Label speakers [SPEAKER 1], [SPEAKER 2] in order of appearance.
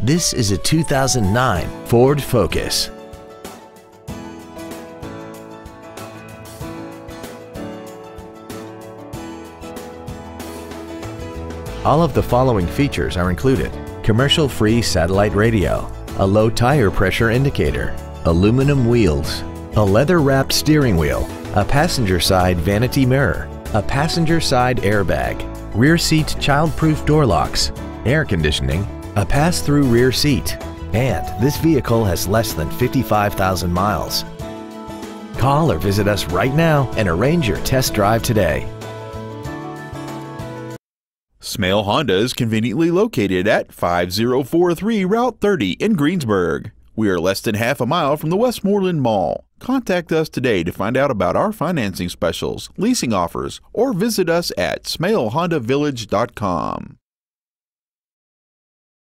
[SPEAKER 1] This is a 2009 Ford Focus. All of the following features are included. Commercial-free satellite radio, a low tire pressure indicator, aluminum wheels, a leather-wrapped steering wheel, a passenger side vanity mirror, a passenger side airbag, rear seat child-proof door locks, air conditioning, a pass-through rear seat, and this vehicle has less than 55,000 miles. Call or visit us right now and arrange your test drive today.
[SPEAKER 2] Smail Honda is conveniently located at 5043 Route 30 in Greensburg. We are less than half a mile from the Westmoreland Mall. Contact us today to find out about our financing specials, leasing offers, or visit us at smailhondavillage.com.